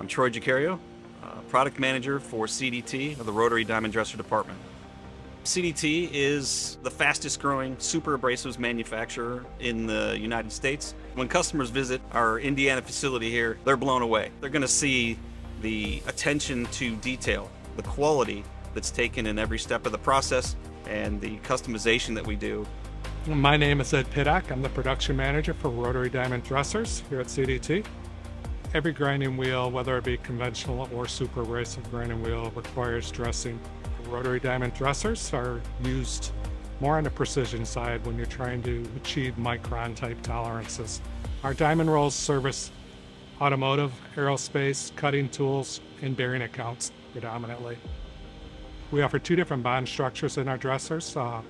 I'm Troy Giacherio, uh, product manager for CDT of the Rotary Diamond Dresser Department. CDT is the fastest growing super abrasives manufacturer in the United States. When customers visit our Indiana facility here, they're blown away. They're going to see the attention to detail, the quality that's taken in every step of the process, and the customization that we do. My name is Ed Pitock. I'm the production manager for Rotary Diamond Dressers here at CDT. Every grinding wheel, whether it be conventional or super abrasive grinding wheel, requires dressing. Rotary diamond dressers are used more on the precision side when you're trying to achieve micron type tolerances. Our diamond rolls service automotive, aerospace, cutting tools, and bearing accounts predominantly. We offer two different bond structures in our dressers, uh,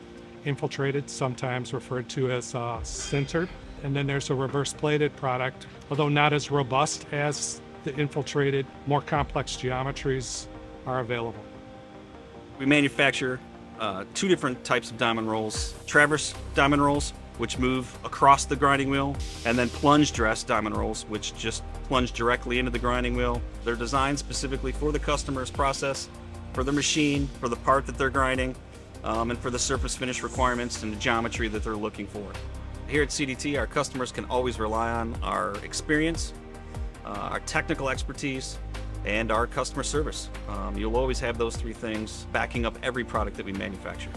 infiltrated, sometimes referred to as uh, sintered, and then there's a reverse plated product, although not as robust as the infiltrated, more complex geometries are available. We manufacture uh, two different types of diamond rolls. Traverse diamond rolls, which move across the grinding wheel, and then plunge dress diamond rolls, which just plunge directly into the grinding wheel. They're designed specifically for the customer's process, for the machine, for the part that they're grinding, um, and for the surface finish requirements and the geometry that they're looking for. Here at CDT, our customers can always rely on our experience, uh, our technical expertise, and our customer service. Um, you'll always have those three things backing up every product that we manufacture.